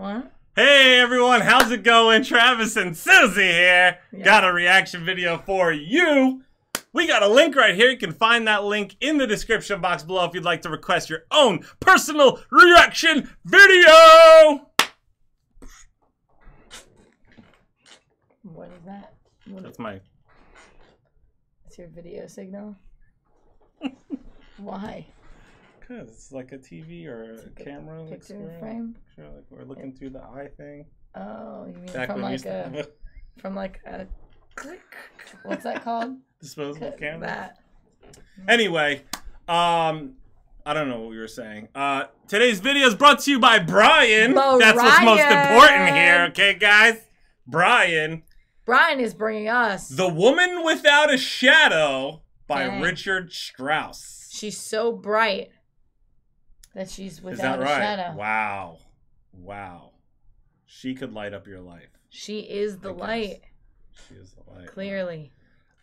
What? Hey everyone, how's it going? Travis and Susie here. Yeah. Got a reaction video for you. We got a link right here. You can find that link in the description box below if you'd like to request your own personal reaction video. What is that? What That's my is your video signal? Why? It's like a TV or a Like a camera like picture square. frame? Sure, like we're looking through the eye thing. Oh, you mean Back from like used to have a a from like a click? What's that called? disposable camera. That. Anyway, um, I don't know what we were saying. Uh, today's video is brought to you by Brian. That's what's most important here, okay, guys? Brian, Brian is bringing us. The Woman Without a Shadow by Dang. Richard Strauss. She's so bright that she's without that a shadow. Wow. Wow. She could light up your life. She is the light, She is the light. clearly.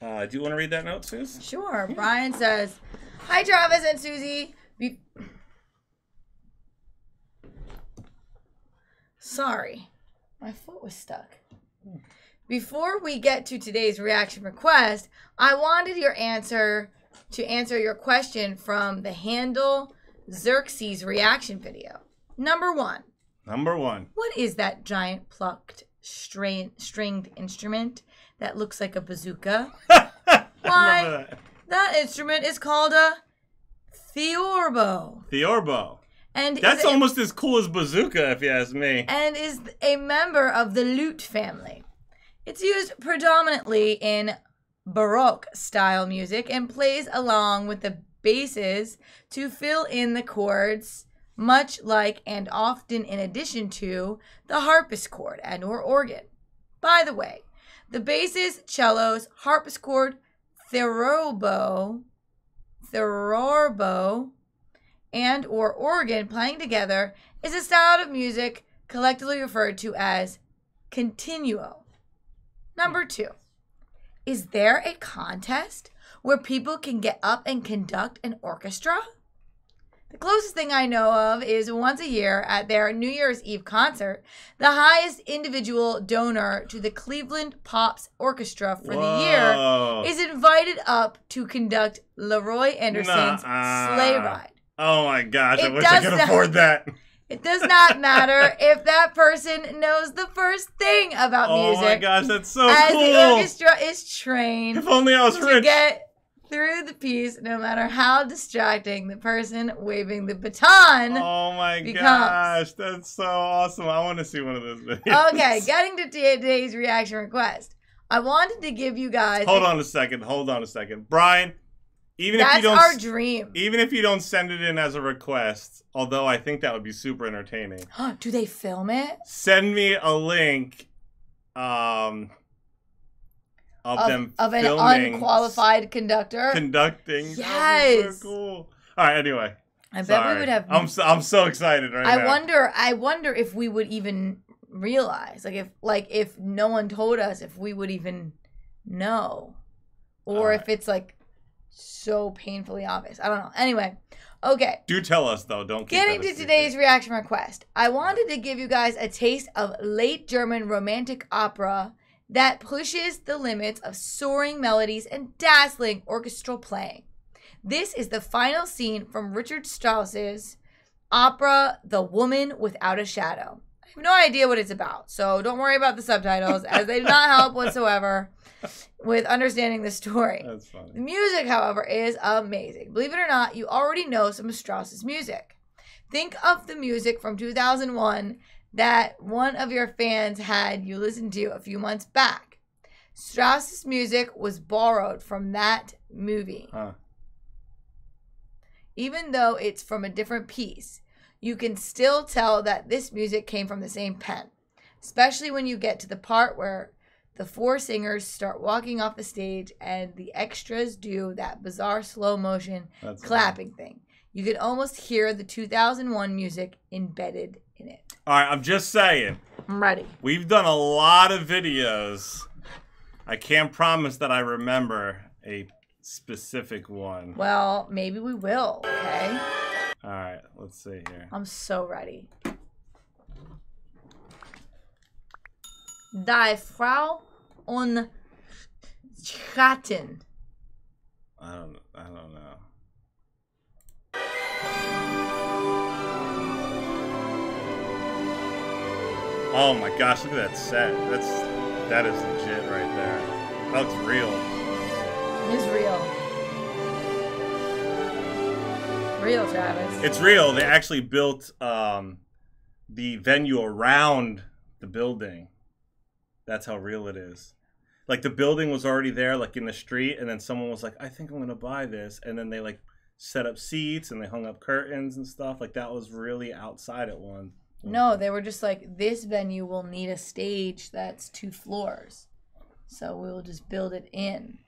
Uh, do you want to read that note, Suze? Sure. Brian says, "Hi, Travis and Susie. Be- Sorry, my foot was stuck. Before we get to today's reaction request, I wanted your answer to answer your question from the Handel Xerxes reaction video. Number one." Number one. What is that giant plucked strain, stringed instrument that looks like a bazooka? Why? That. That instrument is called a theorbo, Theorbo. and That's is a- almost as cool as Bazooka, if you ask me. and is a member of the lute family. It's used predominantly in Baroque style music and plays along with the basses to fill in the chords, much like and often in addition to the harpsichord and or organ. By the way, the basses, cellos, harpsichord, theorbo, theorbo, and or organ playing together is a style of music collectively referred to as continuo. Number two, is there a contest where people can get up and conduct an orchestra? The closest thing I know of is once a year at their New Year's Eve concert, the highest individual donor to the Cleveland Pops Orchestra for the year is invited up to conduct Leroy Anderson's Nuh-uh. sleigh ride. Oh my gosh, I It wish I could not- afford that. It does not matter if that person knows the first thing about music. Oh my gosh, that's so as the orchestra is trained If only I was to rich. get through the piece, no matter how distracting the person waving the baton. Oh my becomes. gosh, that's so awesome. I want to see one of those videos. Okay, getting to today's reaction request. I wanted to give you guys. Hold on a second. Hold on a second. Brian, even if That's you don't our dream. even if you don't send it in as a request, although I think that would be super entertaining. Do they film it? Send me a link um of, Of, them of an unqualified conductor? conducting. Yes. so cool. All right, anyway. I bet Sorry. we would have. I'm so, I'm so excited right I now. wonder. I wonder if we would even realize, like, if like if no one told us, if we would even know, or Alright. if it's like so painfully obvious. I don't know. Anyway, okay. Do tell us though. Don't keep Getting to today's reaction request, I wanted to give you guys a taste of late German romantic opera that pushes the limits of soaring melodies and dazzling orchestral playing. This is the final scene from Richard Strauss's opera The Woman Without a Shadow. I have no idea what it's about, so don't worry about the subtitles as they do not help whatsoever with understanding the story. That's The music, however, is amazing. Believe it or not, you already know some of Strauss's music. Think of the music from 2001 that one of your fans had you listen to a few months back. Strauss's music was borrowed from that movie. Huh. Even though it's from a different piece, you can still tell that this music came from the same pen, especially when you get to the part where the four singers start walking off the stage and the extras do that bizarre slow motion That's clapping thing. You can almost hear the 2001 music embedded in it. All right, I'm just saying. I'm ready. We've done a lot of videos. I can't promise that I remember a specific one. Well, maybe we will, okay? All right, let's see here. I'm so ready. Die Frau und Schatten. I don't. I don't know. Oh my gosh! Look at that set. That's that is legit right there. That looks real. It is real. Real, Travis. It's real. They actually built um, the venue around the building. That's how real it is. Like the building was already there, like in the street, and then someone was like, "I think I'm gonna buy this," and then they like set up seats and they hung up curtains and stuff. Like that was really outside at one. No, they were just like, this venue will need a stage that's two floors. So we will just build it in.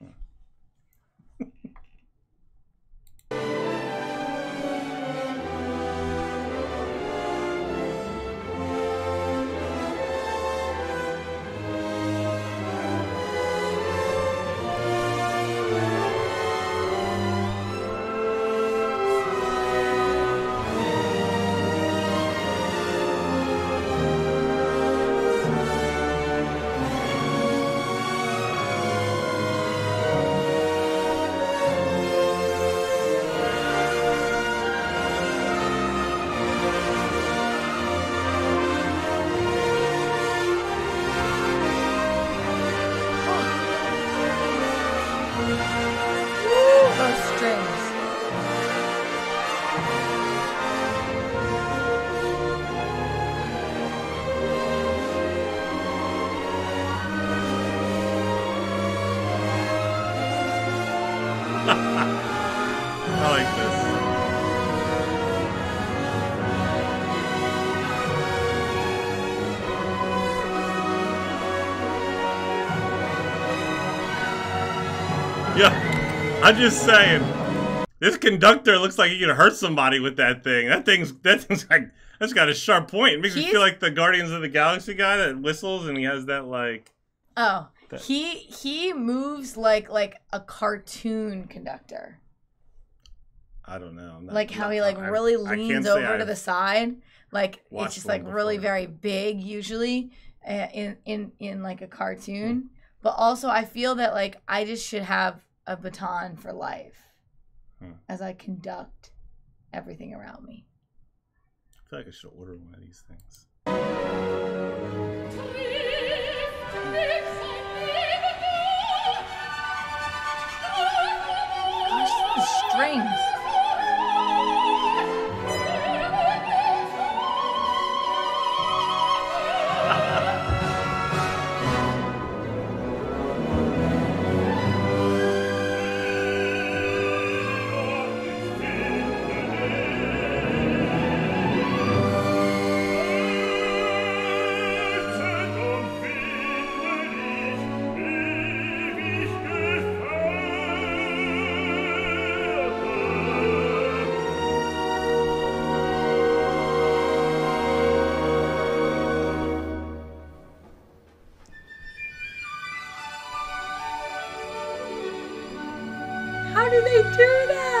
Yeah, I'm just saying. This conductor looks like he could hurt somebody with that thing. That thing's that thing's like that's got a sharp point. It makes me He's- feel like the Guardians of the Galaxy guy that whistles and he has that like Oh, That- he he moves like like a cartoon conductor. I don't know. Not- like how he like I- really I leans say over to I've- the side like it's just like really before. very big usually uh, in in in like a cartoon. But also i feel that like i just should have a baton for life Hmm. as i conduct everything around me I feel like I should order one of these things. Gosh, these strings do they do that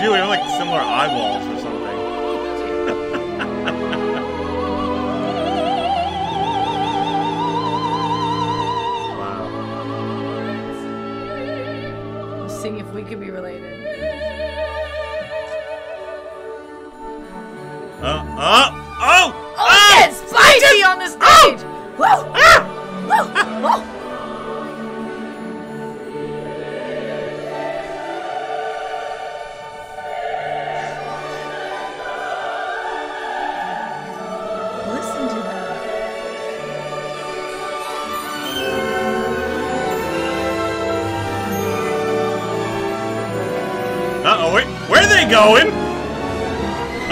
Do. We have like similar eyeballs or something. Wow. Let's see if we could be related. Going?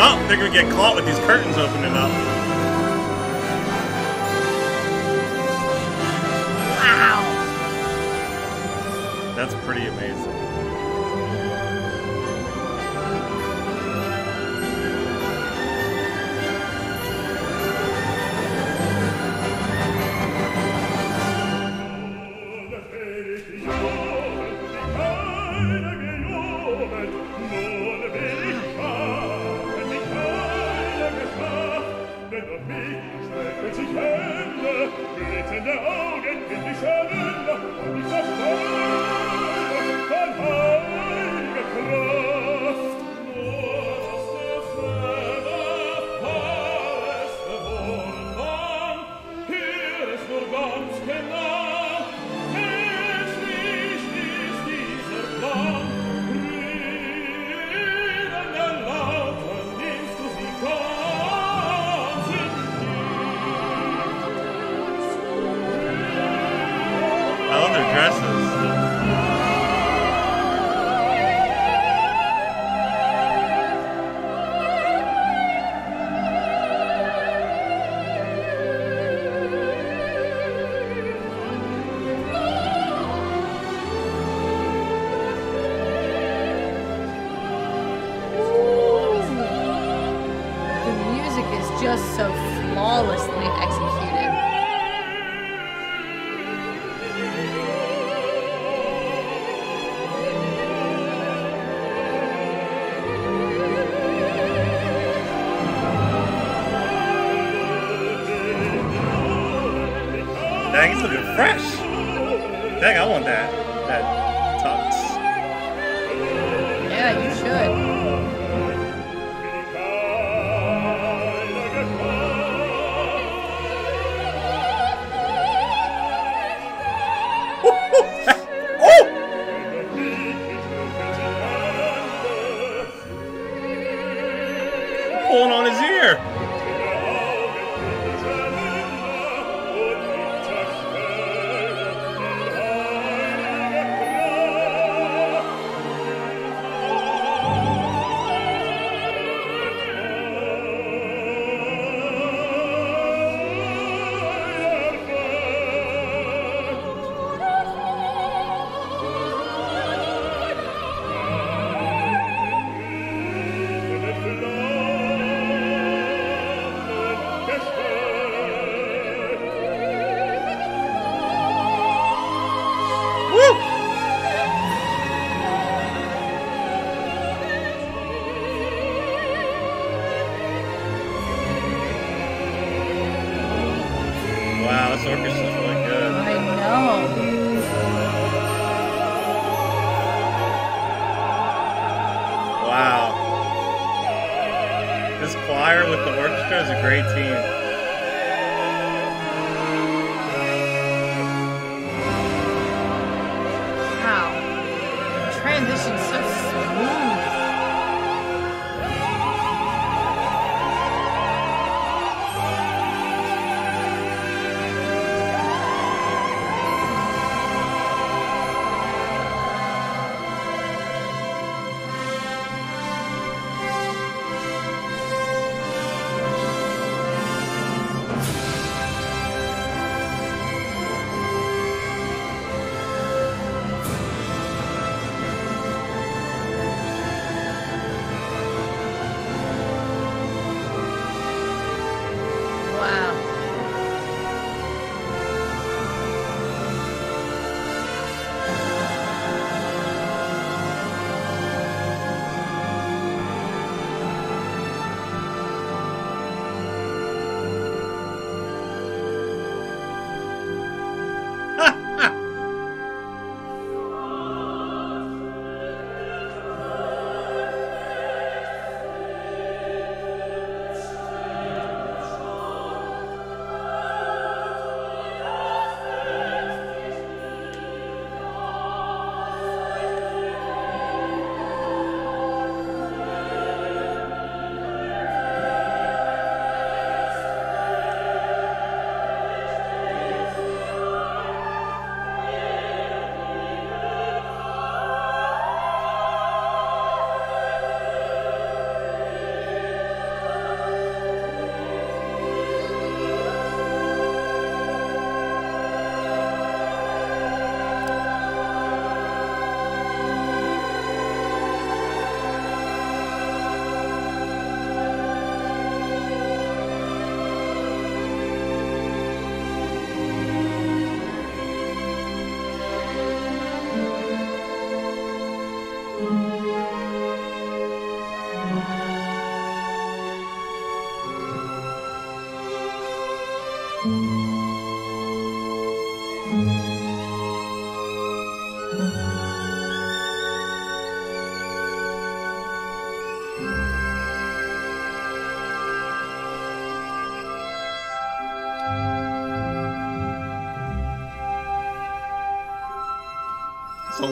Oh, they're gonna get caught with these curtains opening up. Wow! That's pretty amazing. Dang, I want that. That tux.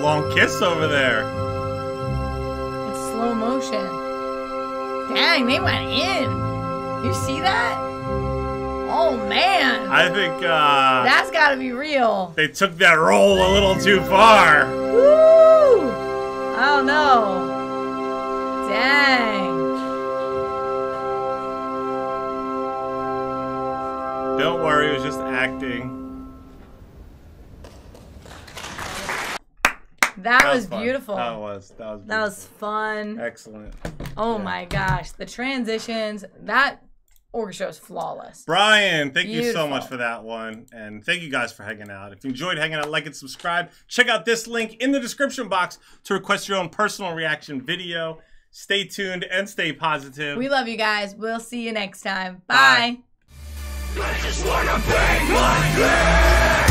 Long kiss over there. It's slow motion. Dang, they went in. You see that? Oh man. I think uh, That's gotta be real. they took that role a little too far. Woo! I don't know. Dang. Don't worry, it was just acting. That, was, fun. beautiful. That was. That was. That was fun. excellent. Oh yeah. my gosh. The transitions, that orchestra was flawless. Brian, thank you so much for that one. And thank you guys for hanging out. If you enjoyed hanging out, like and subscribe. Check out this link in the description box to request your own personal reaction video. Stay tuned and stay positive. We love you guys. We'll see you next time. Bye. Bye.